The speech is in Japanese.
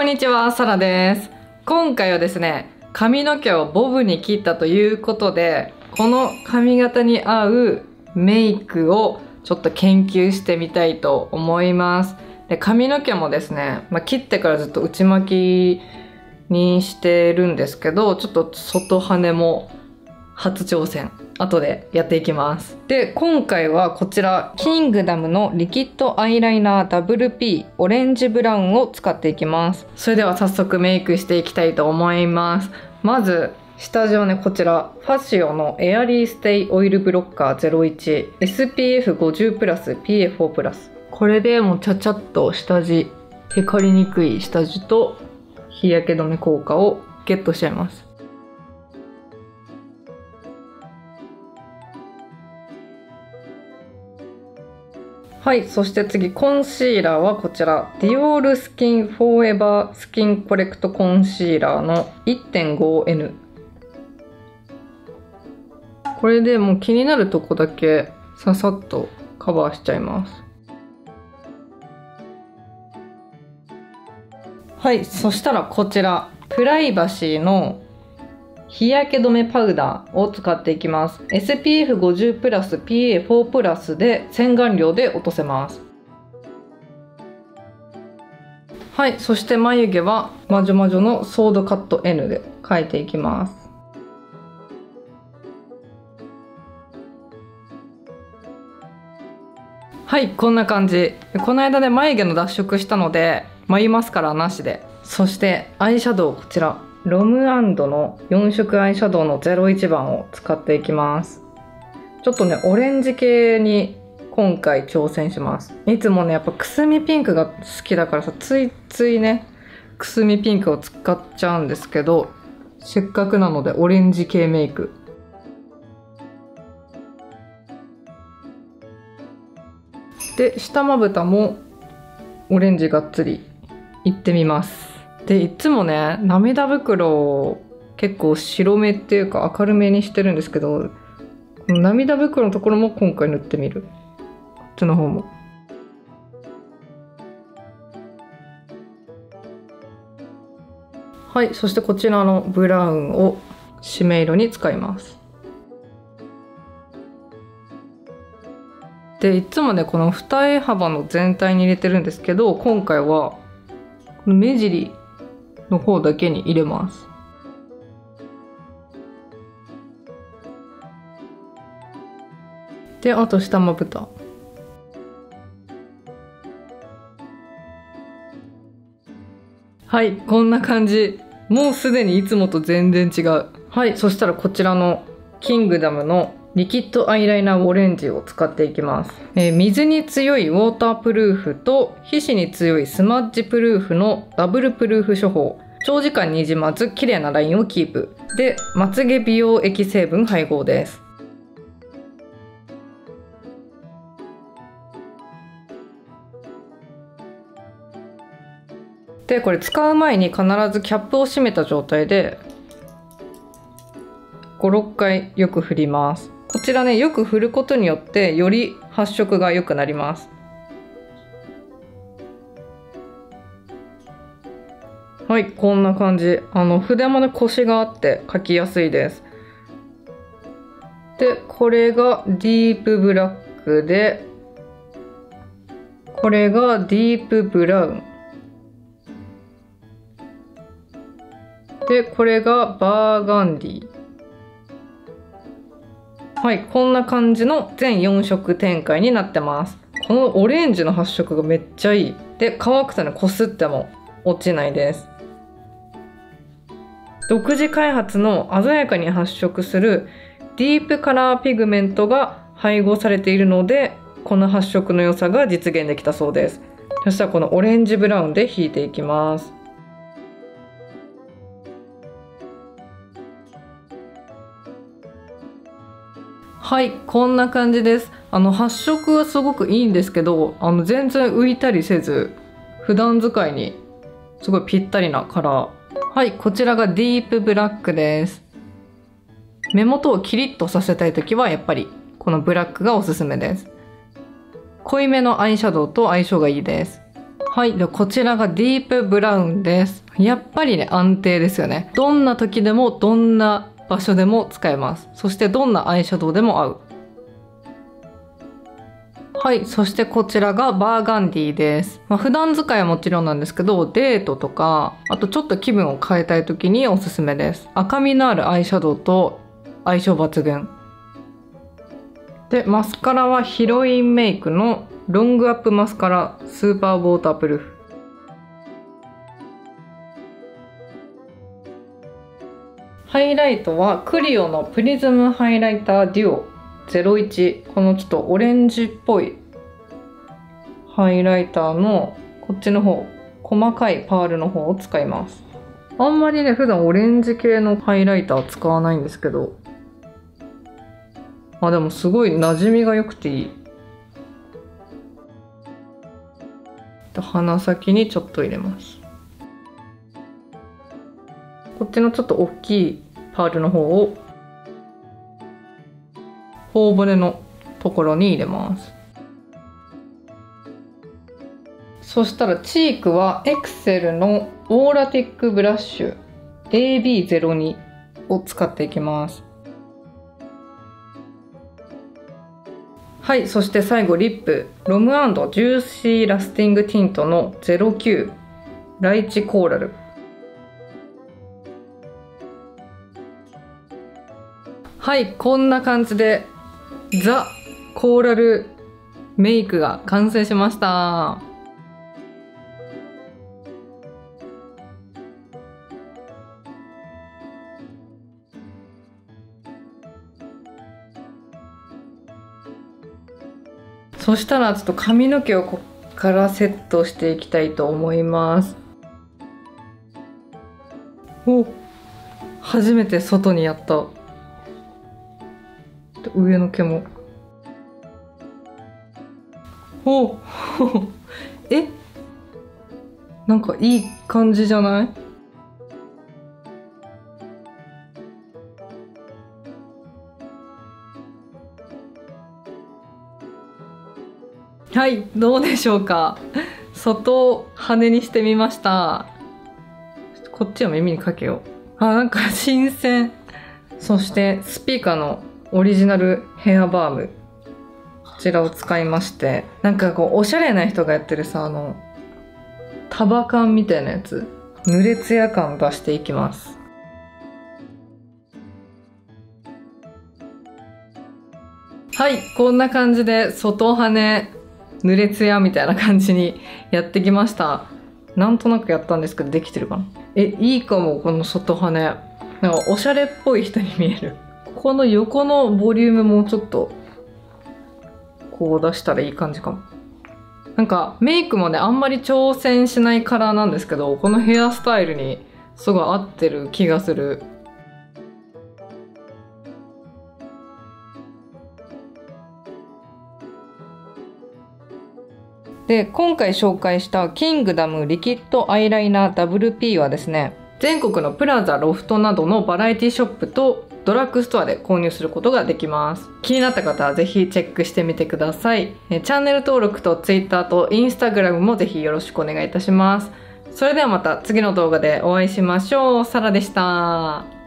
こんにちは、サラです。今回はですね、髪の毛をボブに切ったということで、この髪型に合うメイクをちょっと研究してみたいと思います。で髪の毛もですね、まあ、切ってからずっと内巻きにしてるんですけど、ちょっと外羽も初挑戦。後でやっていきます。で、今回はこちら、キングダムのリキッドアイライナー WP オレンジブラウンを使っていきます。それでは早速メイクしていきたいと思います。まず、下地はね、こちら、ファシオのエアリーステイオイルブロッカー01 SPF50 プラス PA4 プラス。これでもうちゃちゃっと下地、テカりにくい下地と日焼け止め効果をゲットしちゃいます。はい、そして次、コンシーラーはこちら、ディオールスキンフォーエバースキンコレクトコンシーラーの 1.5N。これでもう気になるとこだけささっとカバーしちゃいます。はい、そしたらこちら、プライバシーの日焼け止めパウダーを使っていきます。SPF50 プラス PA4 プラスで洗顔料で落とせます。はいそして眉毛はまじょまじょのソードカット N で描いていきます。はいこんな感じ。この間ね眉毛の脱色したので眉マスカラなしで。そしてアイシャドウこちら。ロムアンドの4色アイシャドウの01番を使っていきます。ちょっとねオレンジ系に今回挑戦します。いつもねやっぱくすみピンクが好きだからさついついねくすみピンクを使っちゃうんですけどせっかくなのでオレンジ系メイク。で下まぶたもオレンジがっつりいってみます。でいつもね涙袋を結構白目っていうか明るめにしてるんですけど涙袋のところも今回塗ってみる。こっちの方も。はいそしてこちらのブラウンを締め色に使います。でいつもねこの二重幅の全体に入れてるんですけど今回は目尻の方だけに入れます。であと下まぶた。はいこんな感じ。もうすでにいつもと全然違う。はいそしたらこちらのキングダムのリキッドアイライナーオレンジを使っていきます、えー、水に強いウォータープルーフと皮脂に強いスマッジプルーフのダブルプルーフ処方。長時間にじまず綺麗なラインをキープ。でまつげ美容液成分配合です。でこれ使う前に必ずキャップを閉めた状態で56回よく振ります。こちらねよく振ることによってより発色が良くなります。はいこんな感じ。あの筆もねコシがあって描きやすいです。でこれがディープブラックでこれがディープブラウン。でこれがバーガンディ。はいこんな感じの全4色展開になってます。このオレンジの発色がめっちゃいい。で乾くとねこすっても落ちないです。独自開発の鮮やかに発色するディープカラーピグメントが配合されているのでこの発色の良さが実現できたそうです。そしたらこのオレンジブラウンで引いていきます。はいこんな感じですあの発色はすごくいいんですけどあの全然浮いたりせず普段使いにすごいぴったりなカラーはいこちらがディープブラックです目元をキリッとさせたい時はやっぱりこのブラックがおすすめです濃いめのアイシャドウと相性がいいですはい。で、こちらがディープブラウンです。やっぱりね、安定ですよね。どんな時でも、どんな場所でも使えます。そして、どんなアイシャドウでも合う。はい。そして、こちらがバーガンディです。まあ、普段使いはもちろんなんですけど、デートとか、あとちょっと気分を変えたい時におすすめです。赤みのあるアイシャドウと相性抜群。で、マスカラはヒロインメイクのロングアップマスカラスーパーウォータープルーフ。ハイライトはクリオのプリズムハイライターデュオ。01このちょっとオレンジっぽい。ハイライターのこっちの方細かいパールの方を使います。あんまりね普段オレンジ系のハイライター使わないんですけど。あでもすごい馴染みが良くていい。鼻先にちょっと入れます。っちのちょっと大きいパールの方を頬骨のところに入れます。そしたらチークはエクセルのオーラティックブラッシュ AB02 を使っていきます。はいそして最後リップ。ロムジューシーラスティングティントの09ライチコーラル。はいこんな感じでザ・コーラルメイクが完成しました。そしたらちょっと髪の毛をこっからセットしていきたいと思います。お初めて外にやった。上の毛も。お え？なんかいい感じじゃない？はいどうでしょうか？外を羽にしてみました。こっちは耳にかけよう。あなんか新鮮。そしてスピーカーのオリジナルヘアバーム。こちらを使いまして。なんかこうおしゃれな人がやってるさあの束感みたいなやつ。濡れツヤ感出していきます。はいこんな感じで外羽濡れツヤみたいな感じに やってきました。なんとなくやったんですけどできてるかな？えいいかもこの外羽なんかおしゃれっぽい人に見える。この横のボリュームもちょっとこう出したらいい感じかも。なんかメイクもねあんまり挑戦しないカラーなんですけどこのヘアスタイルにすごい合ってる気がする。で今回紹介したキングダムリキッドアイライナー WP はですね全国のプラザロフトなどのバラエティショップとドラッグストアで購入することができます。気になった方はぜひチェックしてみてください。えチャンネル登録と Twitter と Instagram もぜひよろしくお願いいたします。それではまた次の動画でお会いしましょう。サラでした。